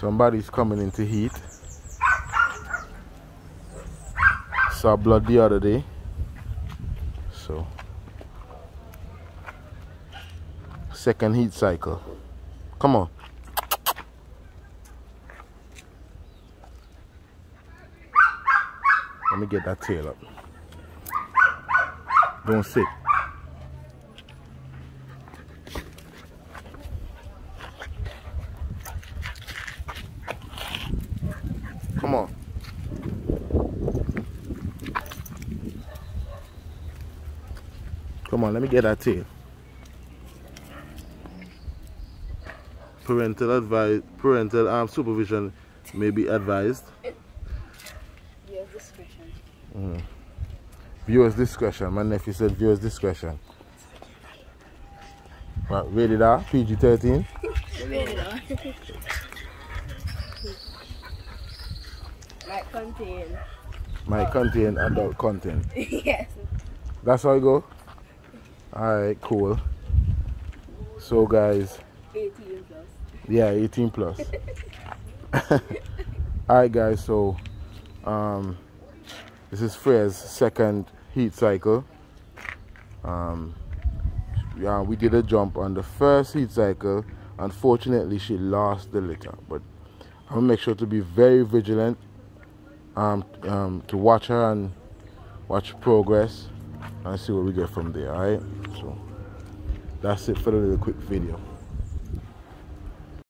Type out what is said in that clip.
Somebody's coming into heat. Saw blood the other day. So second heat cycle. Come on. Let me get that tail up. Don't sit. Come on. Come on, let me get that tail. Parental advice, parental um, supervision may be advised. Viewer's discretion. Mm. Viewers discretion. My nephew said viewers discretion. Right, rated R, PG 13. Rated R. Might contain. Might contain adult content. yes. That's how it go? Alright, cool. So guys, 18 plus. yeah, 18 plus. Alright guys, so um this is Freya's second heat cycle. Um yeah, we did a jump on the first heat cycle. Unfortunately she lost the litter, but I'm gonna make sure to be very vigilant um, um to watch her and watch progress and see what we get from there, alright? So that's it for the quick video.